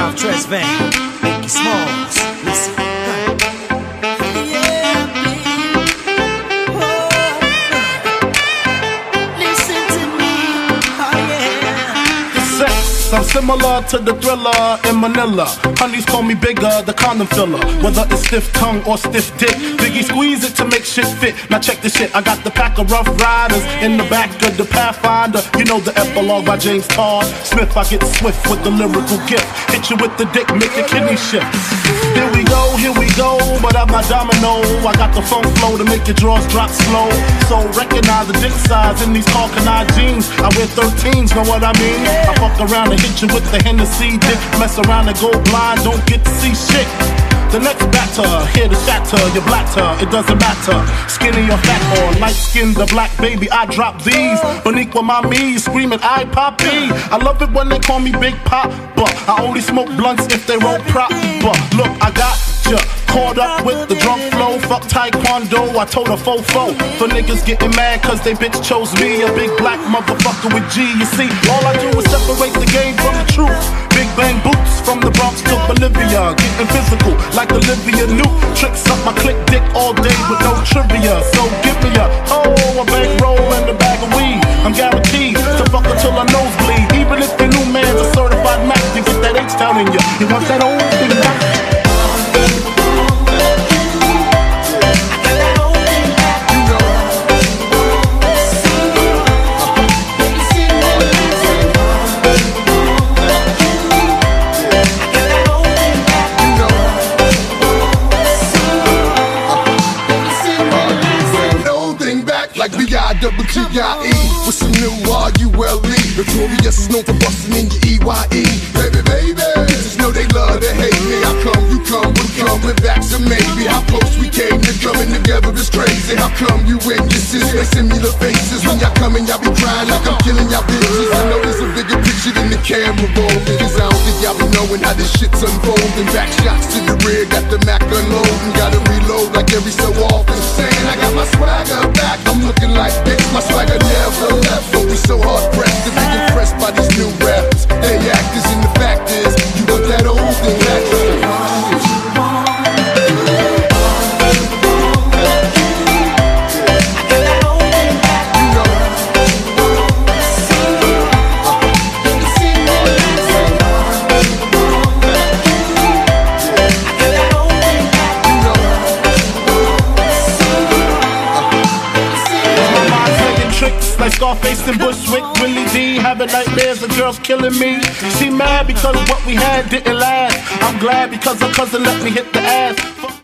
Ralph Tresvant, Mickey Smalls. Similar to the thriller in Manila. Honeys call me bigger, the condom filler. Whether it's stiff tongue or stiff dick. Biggie squeeze it to make shit fit. Now check this shit. I got the pack of rough riders in the back of the Pathfinder. You know the epilogue by James Todd Smith. I get swift with the lyrical gift. Hit you with the dick, make your kidney shift. Here we here we go, but I'm not domino. I got the funk flow to make your drawers drop slow. So recognize the dick size in these Karl Kani jeans. I wear 13s, know what I mean? I fuck around and hit you with the Hennessy dick. Mess around and go blind, don't get to see shit. The next batter, here to shatter your blatter, it doesn't matter. Skinny or fat or light skin, the black baby, I drop these. Boniqua my me, screaming, I poppy. I love it when they call me Big Pop, but I only smoke blunts if they roll prop. But look, I got ya. Caught up with the drunk flow, fuck taekwondo, I told a fofo. For niggas getting mad cause they bitch chose me, a big black motherfucker with G. You see, all I do is separate the game from the truth. Big bang boots from the Bronx to Bolivia, getting physical like Olivia Newt. Tricks up my click dick all day with no trivia. So give me a oh, a bankroll and a bag of weed. I'm guaranteed to fuck until I nosebleed. Even if the new man's a certified Mac, you get that H down in you. You want that like B-I-double-G-I-E With some new R-U-L-E Notorious is known for busting in your E-Y-E Baby, baby, bitches know they love to hate me. How come you come, we coming back to maybe. How close we came to coming together is crazy. How come you and they sis me the faces? When y'all coming, y'all be crying like I'm killing y'all bitches camera rolling Cause I don't think y'all be knowing how this shit's unfolding. Back shots to the rear, got the Mac unloading. Gotta reload like every so often. Saying I got my swagger back. I'm looking like bitch, my swagger never left. Don't be so hard pressed to be impressed by these new rappers. Scarface and Bushwick, Willie D. Having nightmares of girls killing me. She mad because what we had didn't last. I'm glad because her cousin let me hit the ass.